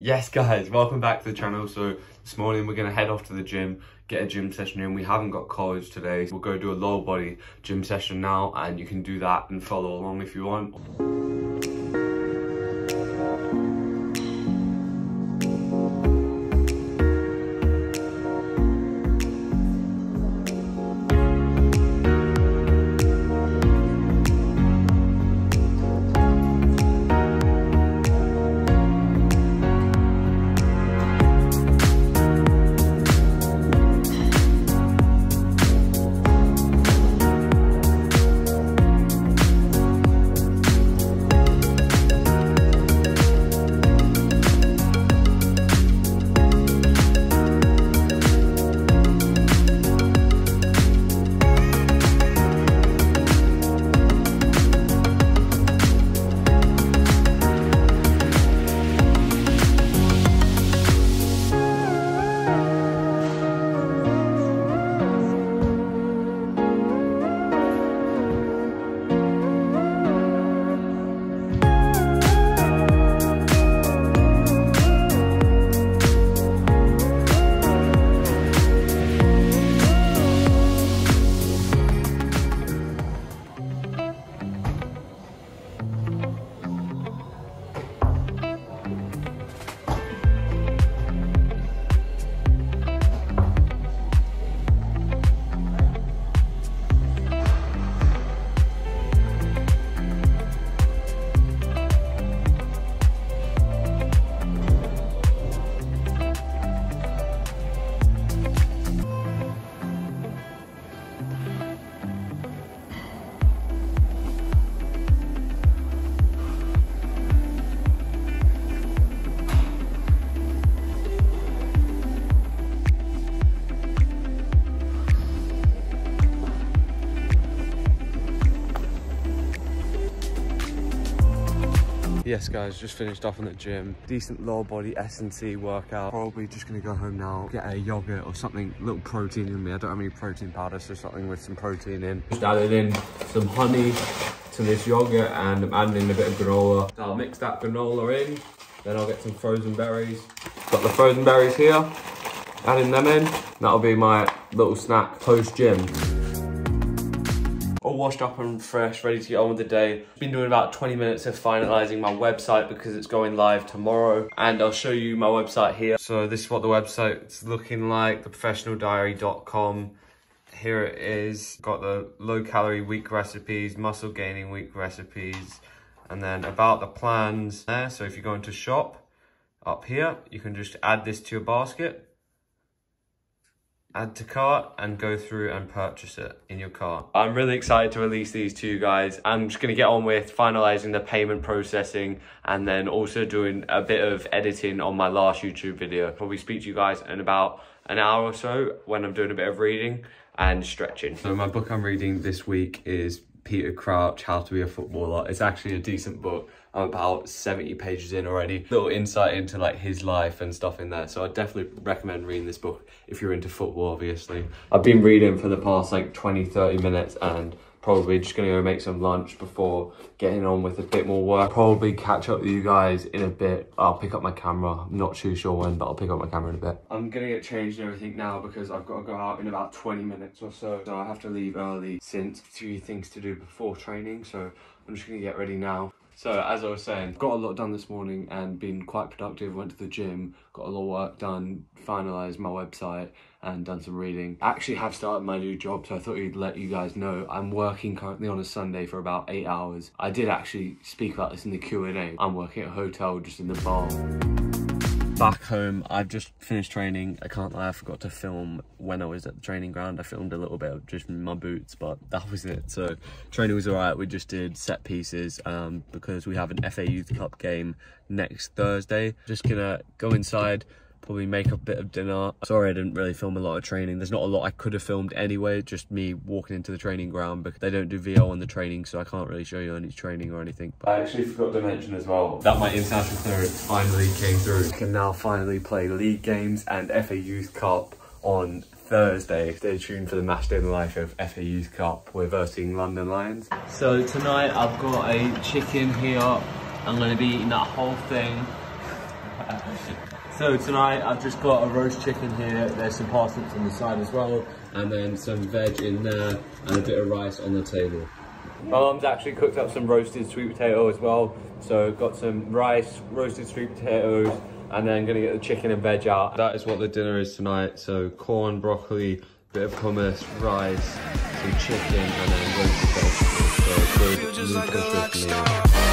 Yes guys, welcome back to the channel. So this morning we're gonna head off to the gym, get a gym session in. We haven't got college today. So We'll go do a lower body gym session now and you can do that and follow along if you want. Yes guys, just finished off in the gym. Decent lower body S&C workout. Probably just gonna go home now, get a yogurt or something, little protein in me. I don't have any protein powder, so something with some protein in. Just added in some honey to this yogurt and I'm adding in a bit of granola. So I'll mix that granola in, then I'll get some frozen berries. Got the frozen berries here, adding them in. That'll be my little snack post gym all washed up and fresh, ready to get on with the day. Been doing about 20 minutes of finalizing my website because it's going live tomorrow. And I'll show you my website here. So this is what the website's looking like, theprofessionaldiary.com. Here it is, got the low calorie week recipes, muscle gaining week recipes, and then about the plans there. So if you go into shop, up here, you can just add this to your basket add to cart and go through and purchase it in your cart. I'm really excited to release these to you guys. I'm just gonna get on with finalizing the payment processing and then also doing a bit of editing on my last YouTube video. Probably speak to you guys in about an hour or so when I'm doing a bit of reading and stretching. So my book I'm reading this week is Peter Crouch, How to Be a Footballer. It's actually a decent book. I'm about 70 pages in already. Little insight into like his life and stuff in there. So I definitely recommend reading this book if you're into football, obviously. I've been reading for the past like 20, 30 minutes and probably just gonna go make some lunch before getting on with a bit more work. Probably catch up with you guys in a bit. I'll pick up my camera. I'm not too sure when, but I'll pick up my camera in a bit. I'm gonna get changed and everything now because I've got to go out in about 20 minutes or so. So I have to leave early since few things to do before training. So I'm just gonna get ready now. So as I was saying, got a lot done this morning and been quite productive. Went to the gym, got a lot of work done, finalised my website and done some reading. I actually have started my new job, so I thought I'd let you guys know. I'm working currently on a Sunday for about eight hours. I did actually speak about this in the Q&A. I'm working at a hotel just in the bar back home. I've just finished training. I can't lie, I forgot to film when I was at the training ground. I filmed a little bit of just my boots, but that was it. So training was all right. We just did set pieces um, because we have an FA Youth Cup game next Thursday. Just gonna go inside, probably make a bit of dinner. Sorry I didn't really film a lot of training. There's not a lot I could have filmed anyway, just me walking into the training ground because they don't do VO on the training, so I can't really show you any training or anything. But I actually forgot to mention as well that my international clearance finally came through. I can now finally play league games and FA Youth Cup on Thursday. Stay tuned for the match day in the life of FA Youth Cup. We're versing London Lions. So tonight I've got a chicken here. I'm going to be eating that whole thing. So tonight I've just got a roast chicken here, there's some parsnips on the side as well, and then some veg in there, and a bit of rice on the table. My mum's actually cooked up some roasted sweet potato as well, so got some rice, roasted sweet potatoes, and then gonna get the chicken and veg out. That is what the dinner is tonight, so corn, broccoli, bit of hummus, rice, some chicken, and then roasted vegetables. So good, nutritious meal.